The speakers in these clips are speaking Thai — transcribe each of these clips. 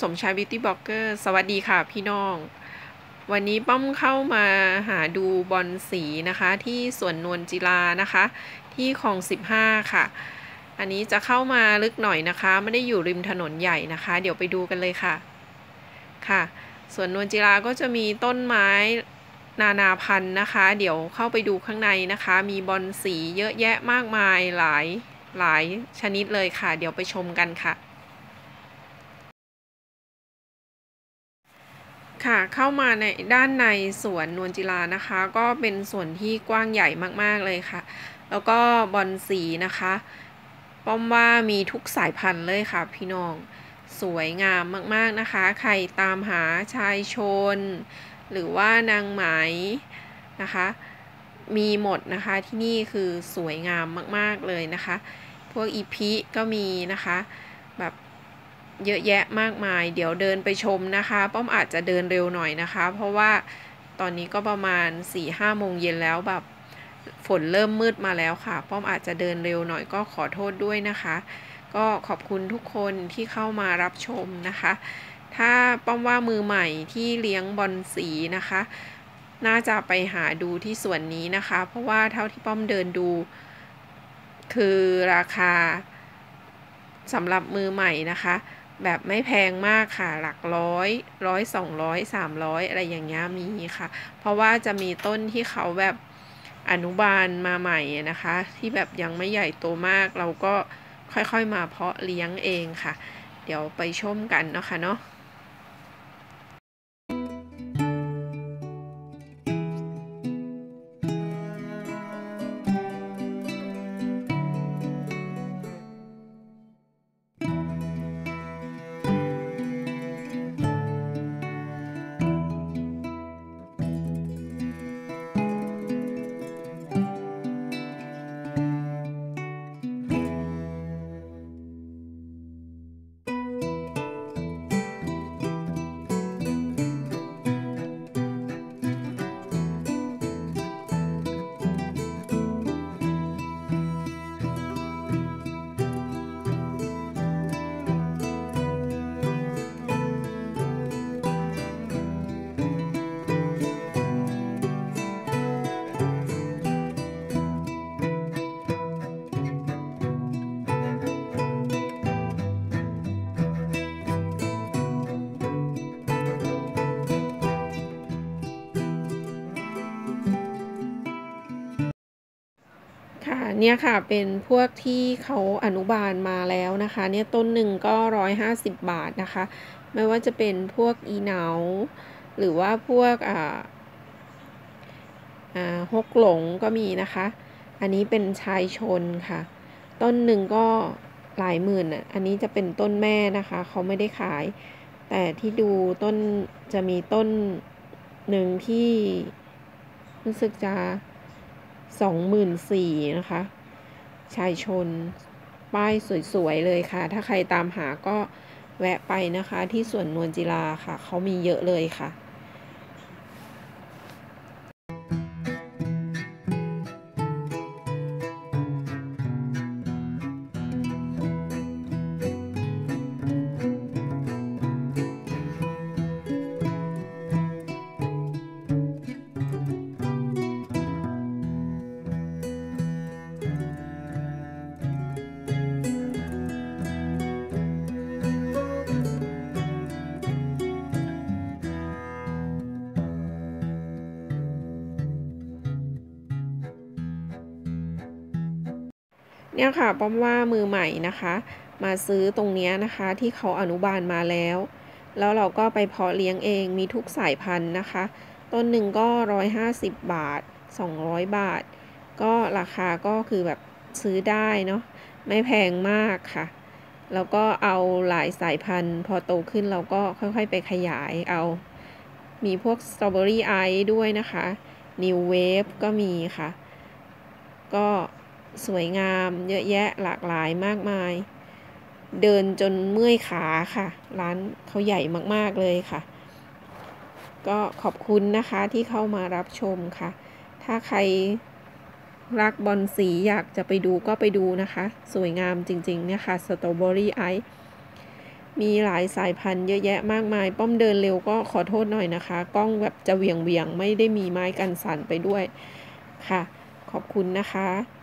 สมชายบิวตี้บล็อกเกอร์สวัสดีค่ะพี่น้อง วันนี้ป้อมเข้ามาหาดูบอลสีนะคะ ที่สวนนวลจิลานะคะ ที่คลอง15 ค่ะ อันนี้จะเข้ามาลึกหน่อยนะคะ ไม่ได้อยู่ริมถนนใหญ่นะคะ เดี๋ยวไปดูกันเลยค่ะค่ะสวนนวลจิลาก็จะมีต้นไม้นานาพันธุ์นะคะ เดี๋ยวเข้าไปดูข้างในนะคะ มีบอลสีเยอะแยะมากมายหลายหลายชนิดเลยค่ะ เดี๋ยวไปชมกันค่ะ ค่ะเข้ามาในด้านในสวนนวลจิลานะคะ ก็เป็นส่วนที่กว้างใหญ่มากๆเลยค่ะ แล้วก็บอลสีนะคะป้อมว่ามีทุกสายพันธุ์เลยค่ะ พี่น้องสวยงามมากๆนะคะ ใครตามหาชายชน หรือว่านางไหมนะคะ มีหมดนะคะที่นี่คือสวยงามมากๆเลยนะคะ พวกอีพีก็มีนะคะ แบบ เยอะแยะมากมาย เดี๋ยวเดินไปชมนะคะ ป้อมอาจจะเดินเร็วหน่อยนะคะ เพราะว่าตอนนี้ก็ประมาณ4ี่ห้าโมงเย็นแล้วแบบฝนเริ่มมืดมาแล้วค่ะ ป้อมอาจจะเดินเร็วหน่อยก็ขอโทษด้วยนะคะ ก็ขอบคุณทุกคนที่เข้ามารับชมนะคะ ถ้าป้อมว่ามือใหม่ที่เลี้ยงบอลสีนะคะ น่าจะไปหาดูที่ส่วนนี้นะคะ เพราะว่าเท่าที่ป้อมเดินดู คือราคาสำหรับมือใหม่นะคะ แบบไม่แพงมากค่ะ หลักร้อยร้อยสองร้อยสามร้อยอะไรอย่างเงี้ยมีค่ะ เพราะว่าจะมีต้นที่เขาแบบอนุบาลมาใหม่นะคะ ที่แบบยังไม่ใหญ่โตมากเราก็ค่อยๆมาเพาะเลี้ยงเองค่ะ เดี๋ยวไปชมกันเนาะค่ะเนาะ เนี่ยค่ะเป็นพวกที่เขาอนุบาลมาแล้วนะคะ เนี่ยต้นหนึ่งก็ร้อยห้าสิบบาทนะคะ ไม่ว่าจะเป็นพวกอีเหนาหรือว่าพวกอ่าอ่าฮกหลงก็มีนะคะ อันนี้เป็นชายชนค่ะ ต้นหนึ่งก็หลายหมื่นอะอันนี้จะเป็นต้นแม่นะคะ เขาไม่ได้ขาย แต่ที่ดูต้นจะมีต้นหนึ่งที่รู้สึกจะ สองหมื่นสี่นะคะ ชายชน ป้ายสวยๆเลยค่ะ ถ้าใครตามหาก็แวะไปนะคะที่สวนนวลจิลาค่ะ เขามีเยอะเลยค่ะ เนี่ยค่ะป้อมว่ามือใหม่นะคะ มาซื้อตรงนี้นะคะที่เขาอนุบาลมาแล้ว แล้วเราก็ไปเพาะเลี้ยงเองมีทุกสายพันธุ์นะคะ ต้นหนึ่งก็ร้อยห้าสิบบาทสองร้อยบาท ก็ราคาก็คือแบบซื้อได้เนาะไม่แพงมากค่ะ แล้วก็เอาหลายสายพันธุ์ พอโตขึ้นเราก็ค่อยๆไปขยายเอา มีพวกสตรอเบอรี่ไอซ์ด้วยนะคะ New Wave ก็มีค่ะ ก็ สวยงามเยอะแยะหลากหลายมากมาย เดินจนเมื่อยขาค่ะ ร้านเขาใหญ่มากๆเลยค่ะ ก็ขอบคุณนะคะที่เข้ามารับชมค่ะ ถ้าใครรักบอลสีอยากจะไปดูก็ไปดูนะคะ สวยงามจริงๆนี่ยค่ะสตรอเบอรี่ไอซ์มีหลายสายพันธุ์เยอะแยะมากมาย ป้อมเดินเร็วก็ขอโทษหน่อยนะคะ กล้องแบบจะเวียงเวียงๆไม่ได้มีไม้กันสั่นไปด้วยค่ะ ขอบคุณนะคะ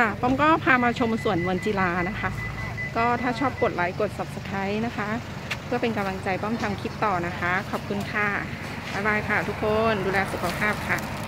ค่ะป้อมก็พามาชมสวนนวนจิลานะคะ ก็ถ้าชอบกดไลค์กด subscribe นะคะ เพื่อเป็นกำลังใจป้อมทำคลิปต่อนะคะ ขอบคุณค่ะ บ๊ายบายค่ะทุกคนดูแลสุขภาพค่ะ